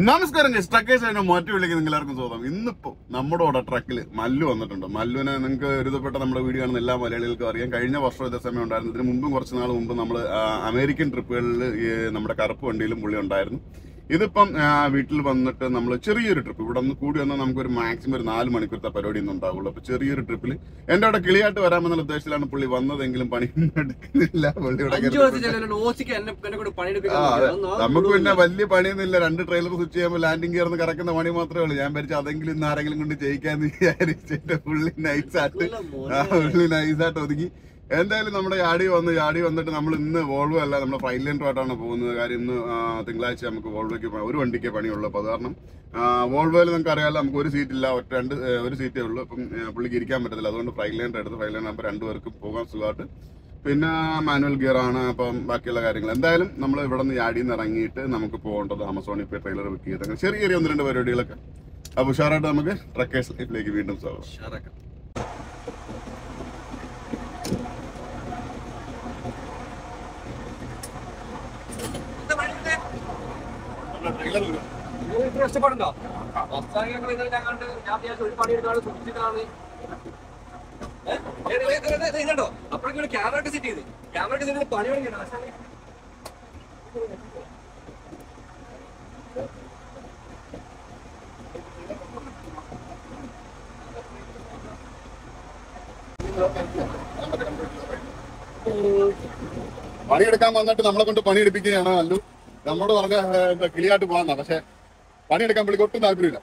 നമസ്കാരം ട്രക്കേഴ്സ് അതിനെ മാറ്റി വിളിക്കുന്ന എല്ലാവർക്കും സ്വാഗതം. ഇന്നിപ്പോ നമ്മുടെ കൂടെ ട്രക്കിൽ മല്ലു വന്നിട്ടുണ്ട്. മല്ലുവിനെ നിങ്ങൾക്ക് ഒരുതപ്പെട്ട നമ്മുടെ വീഡിയോ കാണുന്ന എല്ലാ മലയാളികൾക്കും അറിയാം. കഴിഞ്ഞ വർഷം ഇതേ സമയം ഉണ്ടായിരുന്നു. ഇതിന് മുമ്പും കുറച്ച് നാൾ മുമ്പ് നമ്മൾ അമേരിക്കൻ ട്രിപ്പുകളിൽ നമ്മുടെ കറുപ്പ് വണ്ടിയിലും പുള്ളി ഉണ്ടായിരുന്നു. ഇതിപ്പം വീട്ടിൽ വന്നിട്ട് നമ്മൾ ചെറിയൊരു ട്രിപ്പ് ഇവിടെ നിന്ന് കൂടി വന്നാൽ നമുക്കൊരു മാക്സിമം ഒരു നാല് മണിക്കൂറത്തെ പരിപാടി ഒന്നും ഉണ്ടാവുള്ളൂ. അപ്പൊ ചെറിയൊരു ട്രിപ്പിൽ എന്റെ അവിടെ കിളിയായിട്ട് വരാമെന്നുള്ള ഉദ്ദേശത്തിലാണ് പുള്ളി വന്നതെങ്കിലും പണി എടുക്കുന്നില്ല. പുള്ളിയുടെ നമുക്ക് പിന്നെ വലിയ പണിയൊന്നുമില്ല. രണ്ട് ട്രെയിലർ സ്വിച്ച് ചെയ്യുമ്പോൾ ലാൻഡിങ് കയറുന്ന കറക്കുന്ന പണി മാത്രമേ ഉള്ളൂ. ഞാൻ വിചാരിച്ചു അതെങ്കിലും ഇന്ന് ആരെങ്കിലും കൊണ്ട് ചെയ്യിക്കാന്ന് വിചാരിച്ചിട്ട് പുള്ളി നൈസായിട്ട് ആട്ട് പുള്ളി നൈസ് പുള്ളി നൈസായിട്ട് ഒതുങ്ങി. എന്തായാലും നമ്മുടെ യാടി വന്ന് യാടി വന്നിട്ട് നമ്മൾ ഇന്ന് വോൾവോ അല്ല നമ്മുടെ ഫൈൽ ലൈൻഡറുമായിട്ടാണ് പോകുന്നത്. കാര്യം ഇന്ന് തിങ്കളാഴ്ച നമുക്ക് വോൾവോയ്ക്ക് ഒരു വണ്ടിക്ക് പണിയുള്ളൂ. അപ്പോൾ കാരണം വോൾവോയിൽ നമുക്ക് അറിയാമല്ലോ നമുക്ക് ഒരു സീറ്റില്ല ഒറ്റ രണ്ട് ഒരു സീറ്റേ ഉള്ളൂ. അപ്പം പുള്ളിക്ക് ഇരിക്കാൻ പറ്റത്തില്ല. അതുകൊണ്ട് ഫ്രൈലൻഡർ ലൈൻഡർ എടുത്ത് ഫ്രൈലൻഡർ ആകുമ്പോൾ രണ്ടുപേർക്ക് പോകാൻ സുഖമായിട്ട്. പിന്നെ മാനുവൽ ഗിയർ ആണ്. അപ്പം ബാക്കിയുള്ള കാര്യങ്ങൾ. എന്തായാലും നമ്മൾ ഇവിടെ നിന്ന് യാടിയിൽ നിന്ന് ഇറങ്ങിയിട്ട് നമുക്ക് പോകേണ്ടത് ആമസോണിൽ പോയി ട്രെയിലർ ബുക്ക് ചെയ്ത് അങ്ങനെ ചെറിയ ചെറിയ ഒന്ന് രണ്ട് പരിപാടികളൊക്കെ. അപ്പോൾ ഉഷാറായിട്ട് നമുക്ക് ട്രക്കേഴ്സ് ലൈഫിലേക്ക് വീണ്ടും സ്വാഗതം. ഒരു ക്യാമറ ഒക്കെ സെറ്റ് പണി പണിയെടുക്കാൻ വന്നിട്ട് നമ്മളെ കൊണ്ട് പണിയെടുപ്പിക്കുകയാണ് അല്ലു. നമ്മോട് പറഞ്ഞ എന്താ കിളിയായിട്ട് പോകാന്ന പക്ഷെ പണിയെടുക്കാൻ പുള്ളിക്ക് ഒട്ടും താല്പര്യമില്ല.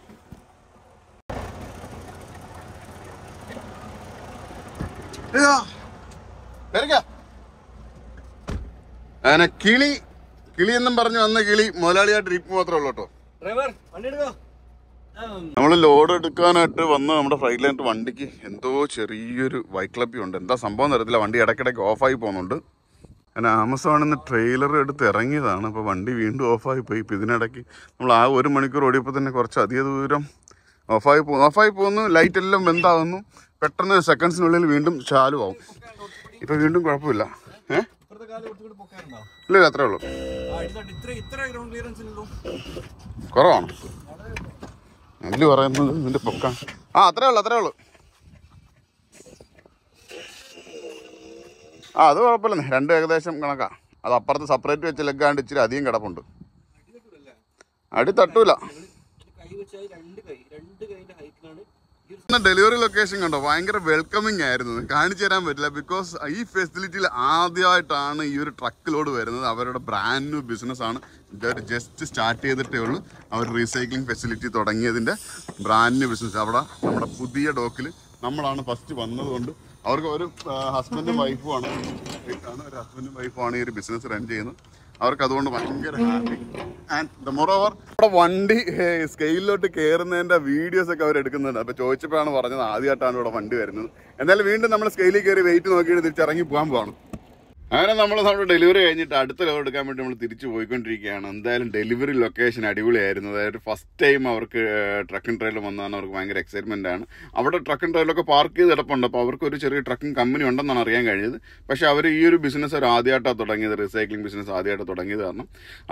അങ്ങനെ കിളി കിളി എന്നും പറഞ്ഞു വന്ന കിളി മുതലാളിയായിട്ട് ട്രിപ്പ് മാത്രമേ ഉള്ളൂ കേട്ടോ. ഡ്രൈവർ വണ്ടി എടുക്കോ? നമ്മൾ ലോഡ് എടുക്കാനായിട്ട് വന്ന് നമ്മുടെ ഫ്ലൈറ്റ് ലൈനിട്ട് വണ്ടിക്ക് എന്തോ ചെറിയൊരു വൈക്ലപ്പി ഉണ്ട് എന്താ സംഭവം തരത്തില്ല വണ്ടി ഇടയ്ക്കിടയ്ക്ക് ഓഫായി പോകുന്നുണ്ട്. അങ്ങനെ ആമസോണിൽ നിന്ന് ട്രെയിലർ എടുത്ത് ഇറങ്ങിയതാണ്. അപ്പോൾ വണ്ടി വീണ്ടും ഓഫായി പോയി. ഇപ്പം ഇതിനിടയ്ക്ക് നമ്മൾ ആ ഒരു മണിക്കൂർ ഓടിയപ്പോൾ തന്നെ കുറച്ച് അധിക ദൂരം ഓഫായി പോകുന്നു ഓഫായി പോകുന്നു. ലൈറ്റ് എല്ലാം ബന്ധാകുന്നു പെട്ടെന്ന് സെക്കൻഡ്സിനുള്ളിൽ വീണ്ടും ചാലു ആവും ഇപ്പം വീണ്ടും കുഴപ്പമില്ല. ഏഹ് ഇല്ല അത്രേ ഉള്ളൂ. കുറവാണ്. അതിൽ പറയുന്നത് ഇതിന്റെ പൊക്ക ആ അത്രേ ഉള്ളു അത്രേ ഉള്ളു. ആ അത് കുഴപ്പമില്ല. രണ്ട് ഏകദേശം കണക്കാ. അത് അപ്പുറത്ത് സെപ്പറേറ്റ് വെച്ച് ലെഗാണ്ട് ഇച്ചിരി അധികം കിടപ്പുണ്ട്. അടി തട്ടൂല. ഡെലിവറി ലൊക്കേഷൻ കണ്ടോ? ഭയങ്കര വെൽക്കമിങ് ആയിരുന്നു. കാണിച്ചു തരാൻ പറ്റില്ല. ബിക്കോസ് ഈ ഫെസിലിറ്റിയിൽ ആദ്യമായിട്ടാണ് ഈ ഒരു ട്രക്കിലോട് വരുന്നത്. അവരുടെ ബ്രാൻഡ് ന്യൂ ബിസിനസ് ആണ്. ഇതൊരു ജസ്റ്റ് സ്റ്റാർട്ട് ചെയ്തിട്ടേ ഉള്ളൂ. അവർ റീസൈക്ലിംഗ് ഫെസിലിറ്റി തുടങ്ങിയതിന്റെ ബ്രാൻഡ് ന്യൂ ബിസിനസ് അവിടെ നമ്മുടെ പുതിയ ഡോക്കിൽ നമ്മളാണ് ഫസ്റ്റ് വന്നതുകൊണ്ട് അവർക്ക് ഒരു ഹസ്ബൻഡും വൈഫും ആണ്. ഒരു ഹസ്ബൻഡും വൈഫും ആണ് ഈ ഒരു ബിസിനസ് റൺ ചെയ്യുന്നത്. അവർക്ക് അതുകൊണ്ട് ഭയങ്കര ഹാപ്പി ആൻഡ് ദ മോറോവർ ഇവിടെ വണ്ടി സ്കെയിലിലോട്ട് കയറുന്നതിന്റെ വീഡിയോസ് ഒക്കെ അവർ എടുക്കുന്നുണ്ട്. അപ്പോൾ ചോദിച്ചപ്പോഴാണ് പറഞ്ഞത് ആദ്യമായിട്ടാണ് ഇവിടെ വണ്ടി വരുന്നത്. എന്നാലും വീണ്ടും നമ്മൾ സ്കെയിലിൽ കയറി വെയിറ്റ് നോക്കിയിട്ട് തിരിച്ചിറങ്ങി പോകാൻ പോകണം അങ്ങനെ നമ്മൾ നമ്മുടെ ഡെലിവറി കഴിഞ്ഞിട്ട് അടുത്ത ലോഡ് എടുക്കാൻ വേണ്ടി നമ്മൾ തിരിച്ചു പോയിക്കൊണ്ടിരിക്കുകയാണ്. എന്തായാലും ഡെലിവറി ലൊക്കേഷൻ അടിപൊളിയായിരുന്നു. അതായത് ഫസ്റ്റ് ടൈം അവർക്ക് ട്രക്കിംഗ് ട്രെയിലും വന്നതാണ്. അവർക്ക് ഭയങ്കര എക്സൈറ്റ്മെന്റ് ആണ്. അവിടെ ട്രക്കിംഗ് ട്രെയിലൊക്കെ പാർക്ക് ചെയ്ത് കിടപ്പുണ്ട് അപ്പോൾ അവർക്ക് ഒരു ചെറിയ ട്രക്കിംഗ് കമ്പനി ഉണ്ടെന്നാണ് അറിയാൻ കഴിഞ്ഞത്. പക്ഷേ അവർ ഈ ഒരു ബിസിനസ് ഒരു ആദ്യമായിട്ടാണ് തുടങ്ങിയത്. റീസൈക്ലിംഗ് ബിസിനസ് ആദ്യമായിട്ട് തുടങ്ങിയത് കാരണം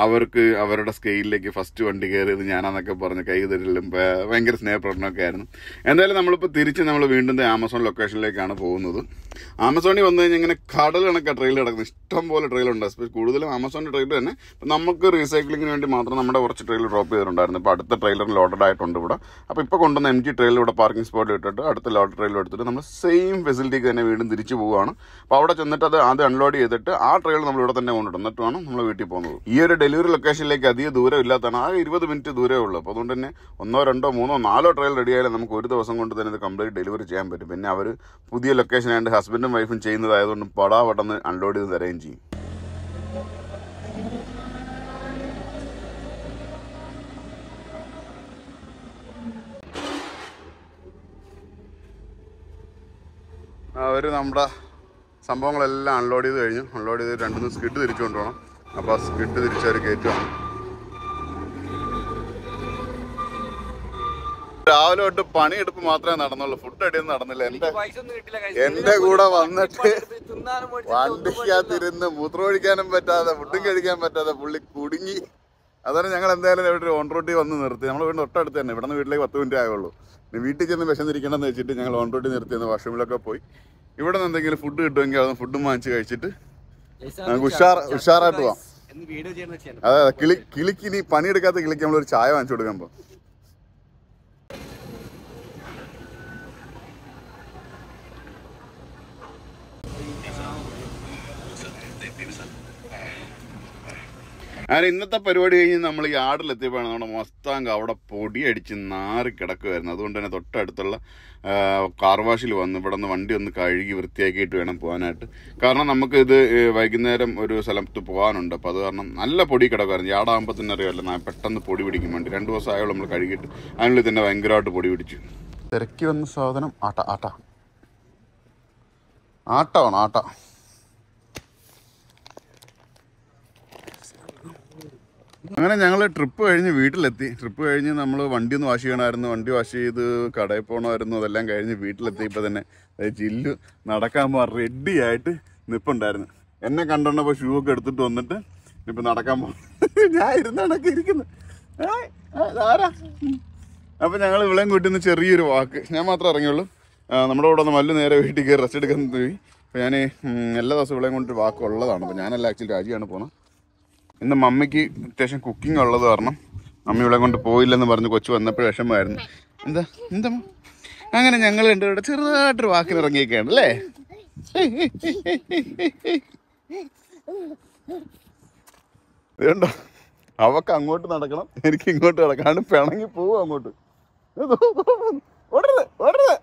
അവർക്ക് അവരുടെ സ്കെയിലിലേക്ക് ഫസ്റ്റ് വണ്ടി കയറിയത് ഞാനാന്നൊക്കെ പറഞ്ഞ് കൈ തരലും ഭയങ്കര സ്നേഹപ്രകടനമൊക്കെ ആയിരുന്നു. എന്തായാലും നമ്മളിപ്പോൾ തിരിച്ച് നമ്മൾ വീണ്ടും ആമസോൺ ലൊക്കേഷനിലേക്കാണ് പോകുന്നത്. ആമസോണിൽ വന്നു കഴിഞ്ഞാൽ ഇങ്ങനെ കടൽ കണക്കാണ് ട്രെയിൽ കിടക്കുന്നത് ഇഷ്ടം പോലെ ട്രെയിലുണ്ട് കൂടുതലും ആമസോണിന്റെ ട്രെയിൽ തന്നെ. നമുക്ക് റീസൈക്ലിങ്ങിന് വേണ്ടി മാത്രം നമ്മുടെ കുറച്ച് ട്രെയിലർ ഡ്രോപ്പ് ചെയ്തിട്ടുണ്ടായിരുന്നു. ഇപ്പോൾ അടുത്ത ട്രെയിലർ ലോഡഡ് ആയിട്ടുണ്ട് ഇവിടെ. അപ്പോൾ ഇപ്പോൾ കൊണ്ടുവന്ന എം ജി ട്രെയിൽ ഇവിടെ പാർക്കിംഗ് സ്പോട്ട് ഇട്ടിട്ട് അടുത്ത ലോഡ് ട്രെയിലർ എടുത്തിട്ട് നമ്മൾ സെയിം ഫെസിലിറ്റിക്ക് തന്നെ വീണ്ടും തിരിച്ചു പോവുകയാണ്. അപ്പോൾ അവിടെ ചെന്നിട്ട് അത് ആദ്യം അൺലോഡ് ചെയ്തിട്ട് ആ ട്രെയിൽ നമ്മൾ ഇവിടെ തന്നെ കൊണ്ടിട്ട് എന്നിട്ട് വേണം നമ്മൾ വീട്ടിൽ പോകുന്നത്. ഈ ഒരു ഡെലിവറി ലൊക്കേഷനിലേക്ക് അധികം ദൂരം ഇല്ലാത്തതാണ്. ആ ഇരുപത് മിനിറ്റ് ദൂരമേ ഉള്ളൂ. അപ്പോൾ അതുകൊണ്ട് തന്നെ ഒന്നോ രണ്ടോ മൂന്നോ നാലോ ട്രെയിൽ റെഡി ആയാലും നമുക്ക് ഒരു ദിവസം കൊണ്ട് തന്നെ ഇത് കംപ്ലീറ്റ് ഡെലിവറി ചെയ്യാൻ പറ്റും. പിന്നെ അവർ പുതിയ ലൊക്കേഷൻ ആയതുകൊണ്ട് ഹസ്ബൻഡും വൈഫും ചെയ്യുന്നതായതുകൊണ്ട് പടാ പെട്ടെന്ന് അൺലോഡ് ചെയ്ത് തരുകയും ചെയ്യും. അവർ നമ്മുടെ സംഭവങ്ങളെല്ലാം അൺലോഡ് ചെയ്ത് കഴിഞ്ഞു. അൺലോഡ് ചെയ്ത് രണ്ട് മൂന്ന് സ്കിഡ് തിരിച്ചു അപ്പോൾ ആ സ്കിഡ് തിരിച്ചവർ കയറ്റുവാണ്. രാവിലെ തൊട്ട് പണിയെടുപ്പ് മാത്രമേ നടന്നുള്ളൂ. ഫുഡ് അടിയൊന്നും നടന്നില്ല. എന്റെ. എന്റെ കൂടെ വന്നിട്ട് വണ്ടിക്കകത്തിരുന്ന് മൂത്രം ഒഴിക്കാനും പറ്റാതെ ഫുഡും കഴിക്കാൻ പറ്റാതെ പുള്ളി കുടുങ്ങി. അതാണ് ഞങ്ങൾ എന്തായാലും ഇവിടെ ഓൺ റോട്ടി വന്ന് നിർത്തി. നമ്മൾ വീണ്ടും തൊട്ടടുത്ത് തന്നെ. ഇവിടെ നിന്ന് വീട്ടിലേക്ക് പത്ത് മിനിറ്റ് ആയുള്ളൂ. പിന്നെ വീട്ടിൽ ചെന്ന് വിശന്നിരിക്കണമെന്ന് വെച്ചിട്ട് ഞങ്ങൾ ഓൺ റോട്ടി നിർത്തി എന്ന് വാഷ്റൂമിലൊക്കെ പോയി. ഇവിടെ നിന്ന് എന്തെങ്കിലും ഫുഡ് കിട്ടുമെങ്കിൽ അതൊന്ന് ഫുഡും വാങ്ങിച്ച് കഴിച്ചിട്ട് നമുക്ക് ഉഷാർ ഉഷാറായിട്ട് പോവാം. അതെ കിളി കിളിക്ക് ഇനി പണിയെടുക്കാത്ത കിളിക്ക് നമ്മളൊരു ചായ വാങ്ങിച്ചു കൊടുക്കാൻ പോകും അങ്ങനെ ഇന്നത്തെ പരിപാടി കഴിഞ്ഞ് നമ്മൾ ഈ ആടിലെത്തിയപ്പോഴാണ് നമ്മുടെ മസ്താങ്ക് അവിടെ പൊടി അടിച്ച് നാറി കിടക്കുമായിരുന്നു അതുകൊണ്ട് തന്നെ തൊട്ടടുത്തുള്ള കാർ വാഷിൽ വന്ന് ഇവിടെ നിന്ന് വണ്ടി ഒന്ന് കഴുകി വൃത്തിയാക്കിയിട്ട് വേണം പോകാനായിട്ട്. കാരണം നമുക്ക് ഇത് വൈകുന്നേരം ഒരു സ്ഥലത്ത് പോകാനുണ്ട്. അപ്പോൾ അത് കാരണം നല്ല പൊടി കിടക്കുമായിരുന്നു ആടാകുമ്പോൾ തന്നെ അറിയാമല്ലോ പെട്ടെന്ന് പൊടി പിടിക്കും വേണ്ടി. രണ്ട് ദിവസം നമ്മൾ കഴുകിയിട്ട് അതിനുള്ളിൽ തന്നെ ഭയങ്കരമായിട്ട് പൊടി പിടിച്ചു. തിരക്കി വന്ന സാധനം ആട്ട ആട്ട. ആട്ടമാണ് ആട്ട. അങ്ങനെ ഞങ്ങൾ ട്രിപ്പ് കഴിഞ്ഞ് വീട്ടിലെത്തി. ട്രിപ്പ് കഴിഞ്ഞ് നമ്മൾ വണ്ടി ഒന്ന് വാഷ് ചെയ്യണമായിരുന്നു. വണ്ടി വാഷ് ചെയ്ത് കടയിൽ പോകണമായിരുന്നു അതെല്ലാം കഴിഞ്ഞ് വീട്ടിലെത്തിയപ്പോൾ തന്നെ ചില്ല് നടക്കാൻ പോകാൻ റെഡി ആയിട്ട് നിപ്പുണ്ടായിരുന്നു. എന്നെ കണ്ടോണ്ടപ്പോൾ ഷൂ ഒക്കെ എടുത്തിട്ട് വന്നിട്ട് ഇപ്പം നടക്കാൻ പോകും ഞാൻ ഇരുന്നാണൊക്കെ ഇരിക്കുന്നത് അപ്പം ഞങ്ങൾ ഇവിളെയും കൂട്ടി ഒന്ന് ചെറിയൊരു വാക്ക് ഞാൻ മാത്രമേ ഇറങ്ങിയുള്ളൂ. നമ്മുടെ കൂടെ ഒന്ന് മല്ലു നേരെ വീട്ടിൽ കയറി റെസ്റ്റ് എടുക്കാൻ പോയി. അപ്പോൾ ഞാൻ എല്ലാ ദിവസവും ഇവിളെയും കൊണ്ടൊരു വാക്ക് ഉള്ളതാണ്. അപ്പോൾ ഞാനല്ല ആക്ച്വലി രാജിയാണ് പോകുന്നത് ഇന്ന് മമ്മിക്ക് അത്യാവശ്യം കുക്കിംഗ് ഉള്ളത് കാരണം മമ്മി ഇവിടെ കൊണ്ട് പോയില്ലെന്ന് പറഞ്ഞ് കൊച്ചു വന്നപ്പോൾ വിഷമമായിരുന്നു. എന്താ എന്താ അങ്ങനെ ഞങ്ങൾ രണ്ടുപേരുടെ ചെറുതായിട്ടൊരു വാക്കിന് ഇറങ്ങിയൊക്കെയാണ് അല്ലേ ഇതുണ്ടോ? അവക്ക് അങ്ങോട്ട് നടക്കണം എനിക്ക് ഇങ്ങോട്ട് നടക്കാണ്ട് പിണങ്ങി പോവും അങ്ങോട്ട്. ഓടരുത് ഓടരുത്.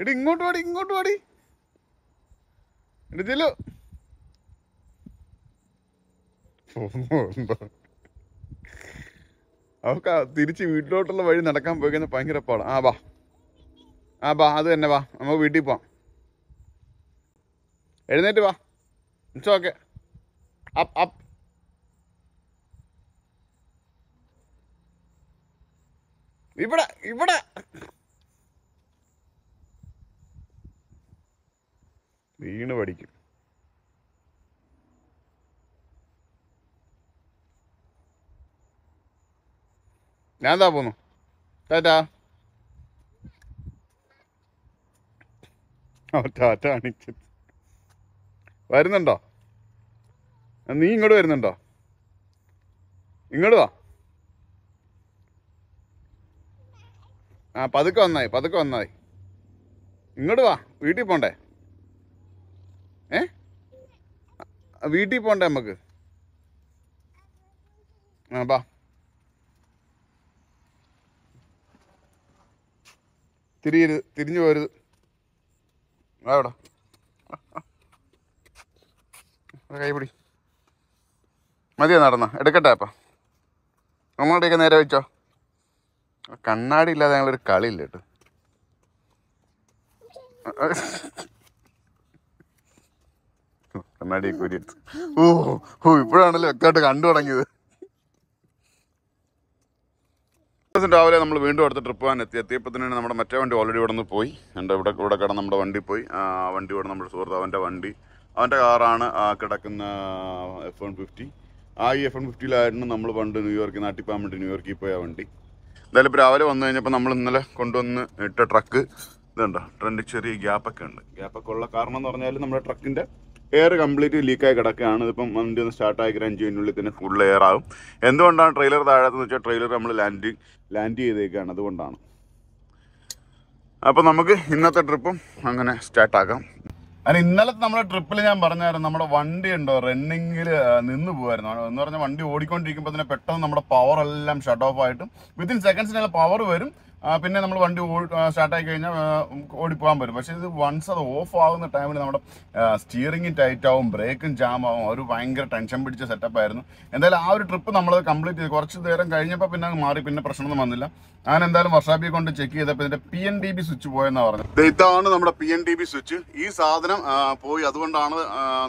എടി ഇങ്ങോട്ട് പാടി ഇങ്ങോട്ട് പാടി എടി അവക്ക് തിരിച്ച് വീട്ടിലോട്ടുള്ള വഴി നടക്കാൻ പോയി കഴിഞ്ഞാൽ ഭയങ്കര പാടാ. ആ വാ. ആ വാ അത് തന്നെ വാ. നമുക്ക് വീട്ടിൽ പോവാം. എഴുന്നേറ്റ് വാ. It's okay. അപ്പ് അപ്പ് ഇവിടെ ഇവിടെ. വീണ് പഠിക്കും. ഞാൻ എന്താ പോന്നു? ടാറ്റാ. ടാറ്റ കാണിച്ചു വരുന്നുണ്ടോ? നീ ഇങ്ങോട്ട് വരുന്നുണ്ടോ? ഇങ്ങോട്ട് വാ. ആ പതുക്കെ വന്നായി പതുക്കെ വന്നായി. ഇങ്ങോട്ട് വാ വീട്ടിൽ പോണ്ടേ? ഏ? വീട്ടിൽ പോണ്ടേ നമുക്ക്? ആ ബാ. തിരിയരുത് തിരിഞ്ഞു പോരുത്. അവിടെ കൈപിടി മതിയോ നടന്ന? എടുക്കട്ടെ അപ്പം. നമ്മളുടെയൊക്കെ നേരെ വെച്ചോ. കണ്ണാടി ഇല്ലാതെ ഞങ്ങളൊരു കളിയില്ല കേട്ടോ. കണ്ണാടി കൂരി ഓ ഓ ഇപ്പോഴാണല്ലോ വ്യക്തമായിട്ട് കണ്ടു തുടങ്ങിയത്. ദിവസം രാവിലെ നമ്മൾ വീണ്ടും അടുത്ത ട്രിപ്പ് പോകാൻ എത്തി. എത്തിയപ്പോൾ തന്നെ നമ്മുടെ മറ്റേ വണ്ടി ഓൾറെഡി ഇവിടെ നിന്ന് പോയി. എന്റെ ഇവിടെ ഇവിടെ കിടന്ന് നമ്മുടെ വണ്ടി പോയി. ആ വണ്ടി ഇവിടെ നമ്മുടെ സുഹൃത്ത് അവന്റെ വണ്ടി. അവന്റെ കാറാണ് കിടക്കുന്ന എഫ് വൺ ഫിഫ്റ്റി ആ ഈ എഫ് വൺ ഫിഫ്റ്റിയിലായിരുന്നു നമ്മൾ പണ്ട് ന്യൂയോർക്കിൽ നാട്ടിൽ പോകാൻ വേണ്ടി ന്യൂയോർക്കിൽ പോയ വണ്ടി. എന്തായാലും ഇപ്പോൾ രാവിലെ വന്നു കഴിഞ്ഞപ്പോൾ നമ്മൾ ഇന്നലെ കൊണ്ടുവന്ന് ഇട്ട ട്രക്ക് ഇതുണ്ടോ ട്രെൻഡ് ചെറിയ ഗ്യാപ്പൊക്കെ ഉണ്ട്. ഗ്യാപ്പൊക്കെ ഉള്ള കാരണം എന്ന് പറഞ്ഞാൽ നമ്മുടെ ട്രക്കിന്റെ എയർ കംപ്ലീറ്റ് ലീക്കായി കിടക്കുകയാണ്. ഇതിപ്പം വണ്ടി ഒന്ന് സ്റ്റാർട്ടായി മിനിറ്റിനുള്ളിൽ തന്നെ ഫുൾ എയർ ആകും. എന്തുകൊണ്ടാണ് ട്രെയിലർ താഴത്തെന്ന് വെച്ചാൽ ട്രെയിലർ നമ്മൾ ലാൻഡിങ് ലാൻഡ് ചെയ്തേക്കാണ്. അതുകൊണ്ടാണ്. അപ്പോൾ നമുക്ക് ഇന്നത്തെ ട്രിപ്പും അങ്ങനെ സ്റ്റാർട്ടാക്കാം അങ്ങനെ ഇന്നലെ നമ്മുടെ ട്രിപ്പിൽ ഞാൻ പറഞ്ഞായിരുന്നു നമ്മുടെ വണ്ടി ഉണ്ടോ റണ്ണിങ്ങിൽ നിന്ന് പോകുമായിരുന്നു എന്ന് പറഞ്ഞാൽ വണ്ടി ഓടിക്കൊണ്ടിരിക്കുമ്പോൾ തന്നെ പെട്ടെന്ന് നമ്മുടെ പവർ എല്ലാം ഷട്ട് ഓഫ് ആയിട്ടും വിത്തിൻ സെക്കൻഡ്സിനുള്ള പവർ വരും. പിന്നെ നമ്മൾ വണ്ടി സ്റ്റാർട്ടായി കഴിഞ്ഞാൽ ഓടിപ്പോകാൻ പറ്റും. പക്ഷേ ഇത് വൺസ് അത് ഓഫ് ആകുന്ന ടൈമിൽ നമ്മുടെ സ്റ്റിയറിംഗും ടൈറ്റ് ആവും ബ്രേക്കും ജാം ആവും. ഒരു ഭയങ്കര ടെൻഷൻ പിടിച്ച സെറ്റപ്പ് ആയിരുന്നു. എന്തായാലും ആ ഒരു ട്രിപ്പ് നമ്മൾ കംപ്ലീറ്റ് ചെയ്ത്. കുറച്ച് നേരം കഴിഞ്ഞപ്പോൾ പിന്നെ മാറി പിന്നെ പ്രശ്നമൊന്നും വന്നില്ല. ഞാൻ എന്തായാലും വർഷാപ്പിയെ കൊണ്ട് ചെക്ക് ചെയ്തപ്പോൾ ഇതിന്റെ P N D B switch പോയെന്നാണ് പറഞ്ഞത്. ഇതാണ് നമ്മുടെ P N D B switch ഈ സാധനം പോയി. അതുകൊണ്ടാണ്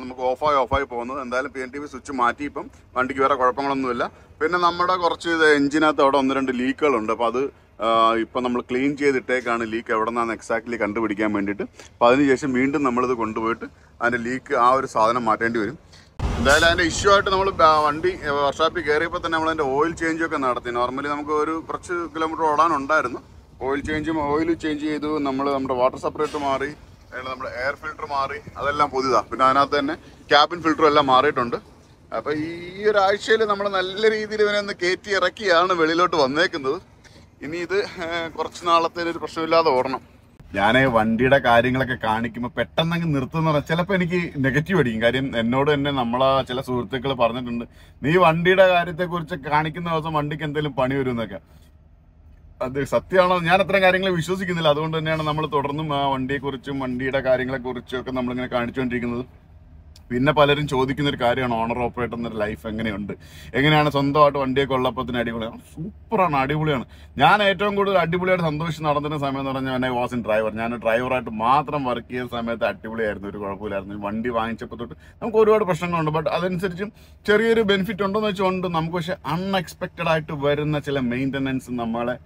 നമുക്ക് ഓഫായി ഓഫായി പോകുന്നത്. എന്തായാലും P N D B switch മാറ്റി ഇപ്പം വണ്ടിക്ക് വേറെ കുഴപ്പങ്ങളൊന്നുമില്ല. പിന്നെ നമ്മുടെ കുറച്ച് എഞ്ചിനകത്ത് അവിടെ ഒന്ന് രണ്ട് ലീക്കുകളുണ്ട് അപ്പോൾ അത് ഇപ്പം നമ്മൾ ക്ലീൻ ചെയ്തിട്ടേക്കാണ് ലീക്ക് എവിടെ നിന്നാണ് എക്സാക്ട്ലി കണ്ടുപിടിക്കാൻ വേണ്ടിയിട്ട്. അപ്പോൾ അതിനുശേഷം വീണ്ടും നമ്മളിത് കൊണ്ടുപോയിട്ട് അതിന്റെ ലീക്ക് ആ ഒരു സാധനം മാറ്റേണ്ടി വരും. എന്തായാലും അതിന്റെ ഇഷ്യൂ ആയിട്ട് നമ്മൾ വണ്ടി വർഷാപ്പിൽ കയറിയപ്പോൾ തന്നെ നമ്മൾ അതിന്റെ ഓയിൽ ചേഞ്ചൊക്കെ നടത്തി. നോർമലി നമുക്ക് ഒരു കുറച്ച് കിലോമീറ്റർ ഓടാനുണ്ടായിരുന്നു ഓയിൽ ചേഞ്ചും ഓയിൽ ചേഞ്ച് ചെയ്തു. നമ്മൾ നമ്മുടെ വാട്ടർ സെപ്പറേറ്റർ മാറി അതിൽ നമ്മുടെ എയർ ഫിൽറ്റർ മാറി. അതെല്ലാം പുതിയതാണ് പിന്നെ അതിനകത്ത് തന്നെ ക്യാബിൻ ഫിൽറ്ററും എല്ലാം മാറിയിട്ടുണ്ട്. അപ്പോൾ ഈ ഒരാഴ്ചയിൽ നമ്മൾ നല്ല രീതിയിൽ ഇവനെ ഒന്ന് കയറ്റി ഇറക്കിയാണ് വെളിയിലോട്ട് വന്നേക്കുന്നത്. ഇനി ഇത് കുറച്ച് നാളത്തേന് ഒരു പ്രശ്നമില്ലാതെ ഓടണം. ഞാൻ വണ്ടിയുടെ കാര്യങ്ങളൊക്കെ കാണിക്കുമ്പോൾ പെട്ടെന്ന് അങ്ങ് നിർത്തുന്ന ചിലപ്പോൾ എനിക്ക് നെഗറ്റീവ് അടിക്കും. കാര്യം എന്നോട് തന്നെ നമ്മളെ ചില സുഹൃത്തുക്കൾ പറഞ്ഞിട്ടുണ്ട് നീ വണ്ടിയുടെ കാര്യത്തെക്കുറിച്ച് കാണിക്കുന്ന ദിവസം വണ്ടിക്ക് എന്തെങ്കിലും പണി വരും എന്നൊക്കെ. അത് സത്യമാണോ? ഞാൻ അത്തരം കാര്യങ്ങൾ വിശ്വസിക്കുന്നില്ല. അതുകൊണ്ട് തന്നെയാണ് നമ്മൾ തുടർന്നും ആ വണ്ടിയെക്കുറിച്ചും വണ്ടിയുടെ കാര്യങ്ങളെക്കുറിച്ചും ഒക്കെ നമ്മളിങ്ങനെ കാണിച്ചുകൊണ്ടിരിക്കുന്നത്. പിന്നെ പലരും ചോദിക്കുന്ന ഒരു കാര്യമാണ് ഓണർ ഓപ്പറേറ്റർ എന്നൊരു ലൈഫ് എങ്ങനെയുണ്ട്? എങ്ങനെയാണ് സ്വന്തമായിട്ട് വണ്ടിയൊക്കെ ഉള്ളപ്പത്തിന് അടിപൊളിയാണ് സൂപ്പറാണ് അടിപൊളിയാണ്. ഞാൻ ഏറ്റവും കൂടുതൽ അടിപൊളിയായിട്ട് സന്തോഷിച്ച് നടന്നിരുന്ന സമയം എന്ന് പറഞ്ഞാൽ ഞാൻ വാസ് ഇൻ ഡ്രൈവർ ഞാൻ ഡ്രൈവറായിട്ട് മാത്രം വർക്ക് ചെയ്യുന്ന സമയത്ത് അടിപൊളിയായിരുന്നു ഒരു കുഴപ്പമില്ലായിരുന്നു. വണ്ടി വാങ്ങിച്ചപ്പോൾ തൊട്ട് നമുക്ക് ഒരുപാട് പ്രശ്നങ്ങളുണ്ട് ബട്ട് അതനുസരിച്ചും ചെറിയൊരു ബെനിഫിറ്റ് ഉണ്ടോന്ന് വെച്ചാൽ ഉണ്ട് നമുക്ക് പക്ഷേ അൺഎക്സ്പെക്റ്റഡ് ആയിട്ട് വരുന്ന ചില മെയിന്റനൻസ് നമ്മളെ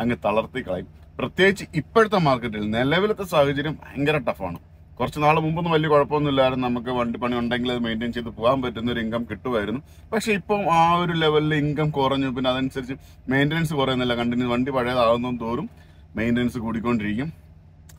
അങ്ങ് തളർത്തി കളയും. പ്രത്യേകിച്ച് ഇപ്പോഴത്തെ മാർക്കറ്റിൽ നിലവിലത്തെ സാഹചര്യം ഭയങ്കര ടഫാണ് കുറച്ച് നാൾ മുമ്പൊന്നും വലിയ കുഴപ്പമൊന്നുമില്ലായിരുന്നു. നമുക്ക് വണ്ടി പണി ഉണ്ടെങ്കിൽ അത് മെയിന്റെയിൻ ചെയ്ത് പോകാൻ പറ്റുന്ന ഒരു ഇൻകം കിട്ടുമായിരുന്നു. പക്ഷേ ഇപ്പം ആ ഒരു ലെവലിൽ ഇൻകം കുറഞ്ഞു. പിന്നെ അതനുസരിച്ച് മെയിന്റെനൻസ് കുറയുന്നില്ല. കണ്ടിന്യൂ വണ്ടി പഴയതാകുന്നതും തോറും മെയിന്റെനൻസ് കൂടിക്കൊണ്ടിരിക്കും.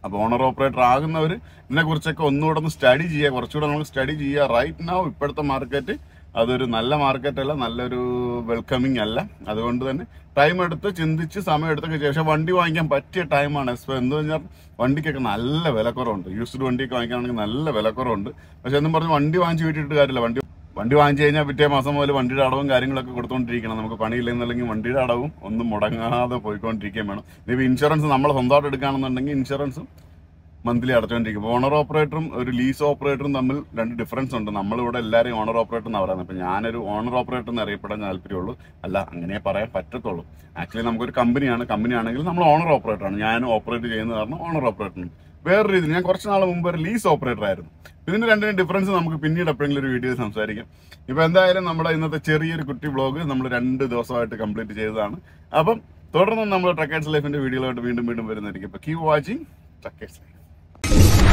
അപ്പോൾ ഓണർ ഓപ്പറേറ്റർ ആകുന്നവർ ഇതിനെക്കുറിച്ചൊക്കെ ഒന്നുകൂടെ ഒന്ന് സ്റ്റഡി ചെയ്യുക. കുറച്ചുകൂടെ നമ്മൾ സ്റ്റഡി ചെയ്യുക. റൈറ്റ് നൗ ഇപ്പോഴത്തെ മാർക്കറ്റ് അതൊരു നല്ല മാർക്കറ്റല്ല നല്ലൊരു വെൽക്കമിങ് അല്ല. അതുകൊണ്ട് തന്നെ ടൈം എടുത്ത് ചിന്തിച്ച് സമയം എടുത്തൊക്കെ ശേഷം വണ്ടി വാങ്ങിക്കാൻ പറ്റിയ ടൈമാണ് എസ്പെ എന്ന് പറഞ്ഞാൽ വണ്ടിക്കൊക്കെ നല്ല വിലക്കുറവുണ്ട്. യൂസ്ഡ് വണ്ടിയൊക്കെ വാങ്ങിക്കാണെങ്കിൽ നല്ല വിലക്കുറവുണ്ട്. പക്ഷെ എന്നും പറഞ്ഞ് വണ്ടി വാങ്ങിച്ച് വീട്ടിട്ട് കാര്യമില്ല. വണ്ടി വണ്ടി വാങ്ങിച്ചു കഴിഞ്ഞാൽ പിറ്റേ മാസം മുതൽ വണ്ടിയുടെ അടവും കാര്യങ്ങളൊക്കെ കൊടുത്തുകൊണ്ടിരിക്കണം നമുക്ക് പണിയില്ലെന്നുണ്ടെങ്കിൽ വണ്ടിയുടെ അടവും ഒന്നും മുടങ്ങാതെ പോയിക്കൊണ്ടിരിക്കുകയും വേണം. ഇനി ഇൻഷുറൻസ് നമ്മൾ സ്വന്തമായിട്ട് എടുക്കുകയാണെന്നുണ്ടെങ്കിൽ ഇൻഷുറൻസും മന്ത്ലി അടച്ചുകൊണ്ടിരിക്കും ഓണർ ഓപ്പറേറ്ററും ഒരു ലീസ് ഓപ്പറേറ്ററും തമ്മിൽ രണ്ട് ഡിഫറൻസ് ഉണ്ട്. നമ്മളിവിടെ എല്ലാവരും ഓണർ ഓപ്പറേറ്റർ എന്നാണ് പറയുന്നത്. അപ്പം ഞാനൊരു ഓണർ ഓപ്പറേറ്റർ എന്ന് അറിയപ്പെടാൻ താല്പര്യമുള്ളൂ. അല്ല അങ്ങനെ പറയാൻ പറ്റത്തുള്ളൂ. ആക്ച്വലി നമുക്കൊരു കമ്പനിയാണ് കമ്പനി ആണെങ്കിൽ നമ്മൾ ഓണർ ഓപ്പറേറ്ററാണ് ഞാൻ ഓപ്പറേറ്റ് ചെയ്യുന്ന കാരണം ഓണർ ഓപ്പറേറ്റർ വേറെ രീതിയിൽ ഞാൻ കുറച്ച് നാൾ മുമ്പ് ഒരു ലീസ് ഓപ്പറേറ്റർ ആയിരുന്നു. ഇതിന്റെ രണ്ടിനും ഡിഫറൻസ് നമുക്ക് പിന്നീട് എപ്പോഴെങ്കിലും ഒരു വീഡിയോ സംസാരിക്കാം. ഇപ്പൊ എന്തായാലും നമ്മുടെ ഇന്നത്തെ ചെറിയൊരു കുട്ടി ബ്ലോഗ് നമ്മൾ രണ്ട് ദിവസമായിട്ട് കംപ്ലീറ്റ് ചെയ്തതാണ്. അപ്പം തുടർന്ന് നമ്മൾ ട്രക്കേഴ്സ് ലൈഫിന്റെ വീഡിയോകളായിട്ട് വീണ്ടും വീണ്ടും വരുന്നതായിരിക്കും. അപ്പൊ keep watching truckers life Yeah.